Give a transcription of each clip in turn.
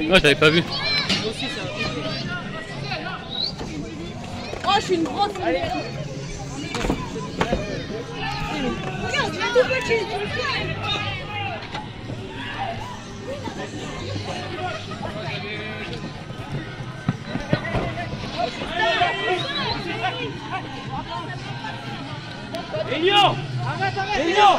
Ouais, j'avais pas vu. Oh, je suis une grosse. Regarde, petit. Elio Elio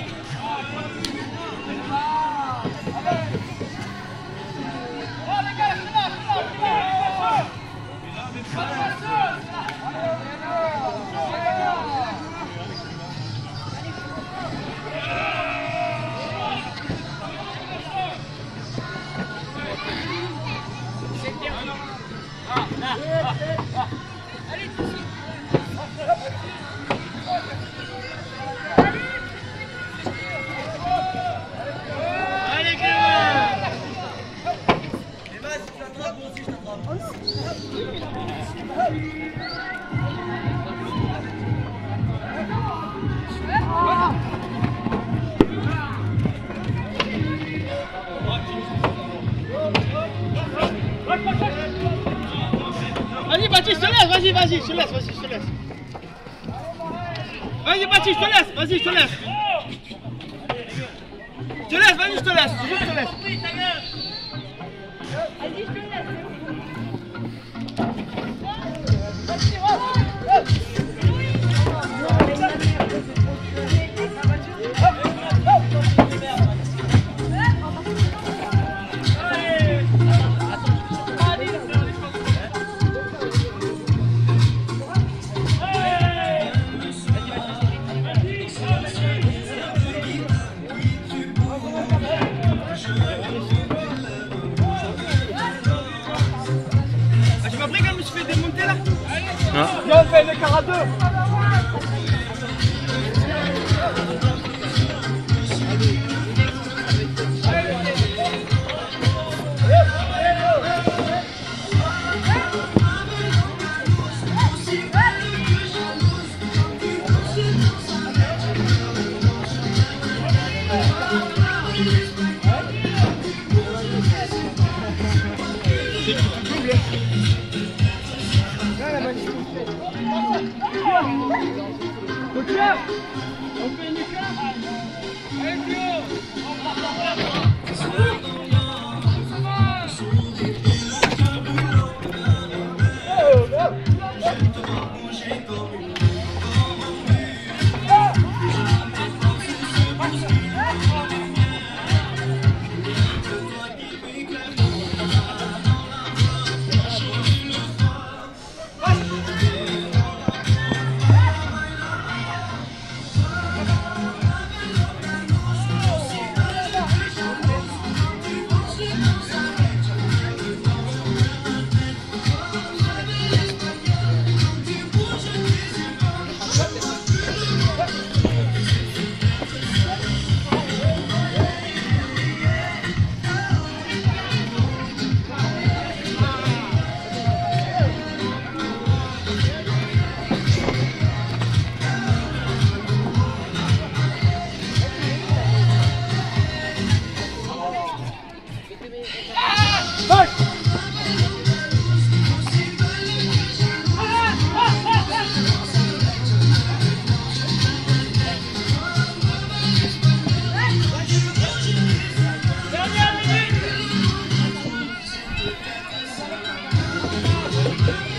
Vas-y, vas-y, je te laisse, vas-y, je te laisse. Vas-y, Baptiste, je te laisse, vas-y, je te laisse. Je te laisse, vas-y, je te laisse, je te laisse. Vas-y, je te laisse. démonter là. Viens, on fait Thank you. Open vamos, camera. vamos, you.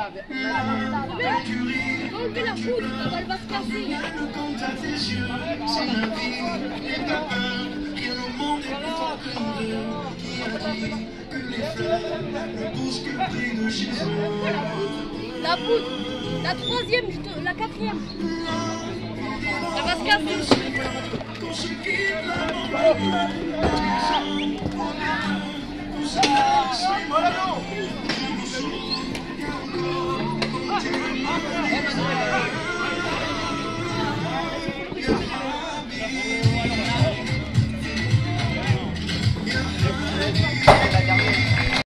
Enlevez la poudre, la. La poudre, la troisième, la quatrième. Ça va se casser.